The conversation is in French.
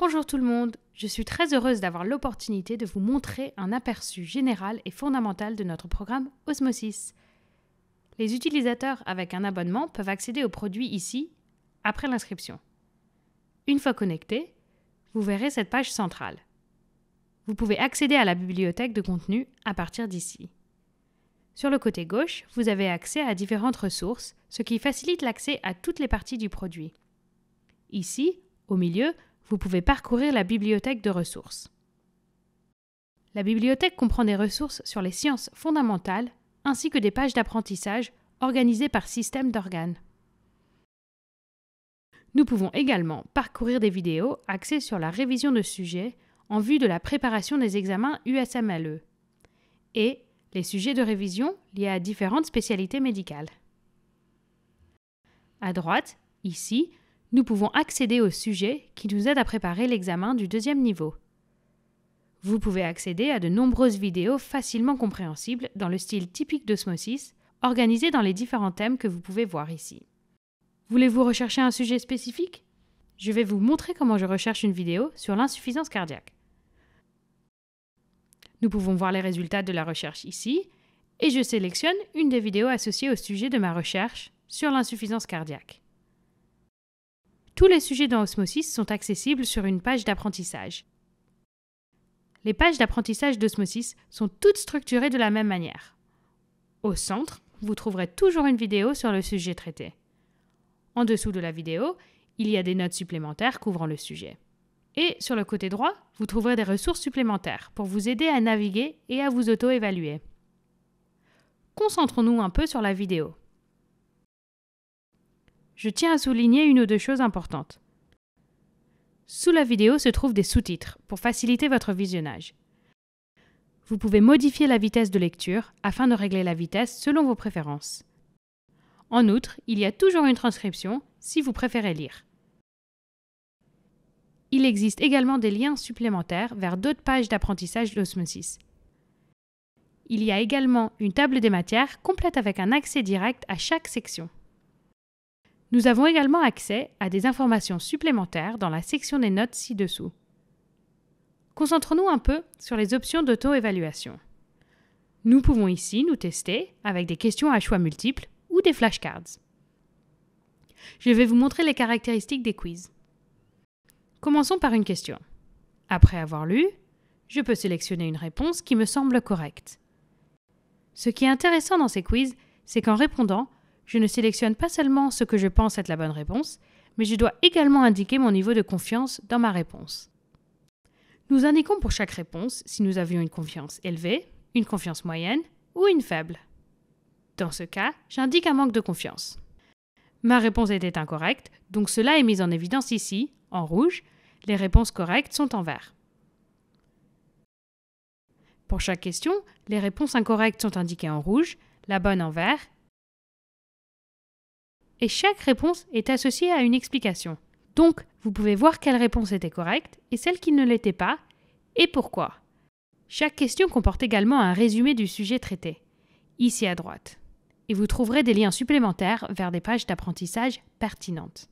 Bonjour tout le monde, je suis très heureuse d'avoir l'opportunité de vous montrer un aperçu général et fondamental de notre programme Osmosis. Les utilisateurs avec un abonnement peuvent accéder aux produits ici après l'inscription. Une fois connectés, vous verrez cette page centrale. Vous pouvez accéder à la bibliothèque de contenu à partir d'ici. Sur le côté gauche, vous avez accès à différentes ressources, ce qui facilite l'accès à toutes les parties du produit. Ici, au milieu, vous pouvez parcourir la bibliothèque de ressources. La bibliothèque comprend des ressources sur les sciences fondamentales ainsi que des pages d'apprentissage organisées par système d'organes. Nous pouvons également parcourir des vidéos axées sur la révision de sujets en vue de la préparation des examens USMLE et les sujets de révision liés à différentes spécialités médicales. À droite, ici, nous pouvons accéder aux sujets qui nous aident à préparer l'examen du deuxième niveau. Vous pouvez accéder à de nombreuses vidéos facilement compréhensibles dans le style typique d'Osmosis, organisées dans les différents thèmes que vous pouvez voir ici. Voulez-vous rechercher un sujet spécifique? Je vais vous montrer comment je recherche une vidéo sur l'insuffisance cardiaque. Nous pouvons voir les résultats de la recherche ici, et je sélectionne une des vidéos associées au sujet de ma recherche sur l'insuffisance cardiaque. Tous les sujets dans Osmosis sont accessibles sur une page d'apprentissage. Les pages d'apprentissage d'Osmosis sont toutes structurées de la même manière. Au centre, vous trouverez toujours une vidéo sur le sujet traité. En dessous de la vidéo, il y a des notes supplémentaires couvrant le sujet. Et sur le côté droit, vous trouverez des ressources supplémentaires pour vous aider à naviguer et à vous auto-évaluer. Concentrons-nous un peu sur la vidéo. Je tiens à souligner une ou deux choses importantes. Sous la vidéo se trouvent des sous-titres pour faciliter votre visionnage. Vous pouvez modifier la vitesse de lecture afin de régler la vitesse selon vos préférences. En outre, il y a toujours une transcription si vous préférez lire. Il existe également des liens supplémentaires vers d'autres pages d'apprentissage d'osmosis. Il y a également une table des matières complète avec un accès direct à chaque section. Nous avons également accès à des informations supplémentaires dans la section des notes ci-dessous. Concentrons-nous un peu sur les options d'auto-évaluation. Nous pouvons ici nous tester avec des questions à choix multiples ou des flashcards. Je vais vous montrer les caractéristiques des quiz. Commençons par une question. Après avoir lu, je peux sélectionner une réponse qui me semble correcte. Ce qui est intéressant dans ces quiz, c'est qu'en répondant, je ne sélectionne pas seulement ce que je pense être la bonne réponse, mais je dois également indiquer mon niveau de confiance dans ma réponse. Nous indiquons pour chaque réponse si nous avions une confiance élevée, une confiance moyenne ou une faible. Dans ce cas, j'indique un manque de confiance. Ma réponse était incorrecte, donc cela est mis en évidence ici, en rouge, les réponses correctes sont en vert. Pour chaque question, les réponses incorrectes sont indiquées en rouge, la bonne en vert, et chaque réponse est associée à une explication. Donc, vous pouvez voir quelle réponse était correcte et celle qui ne l'était pas, et pourquoi. Chaque question comporte également un résumé du sujet traité, ici à droite, et vous trouverez des liens supplémentaires vers des pages d'apprentissage pertinentes.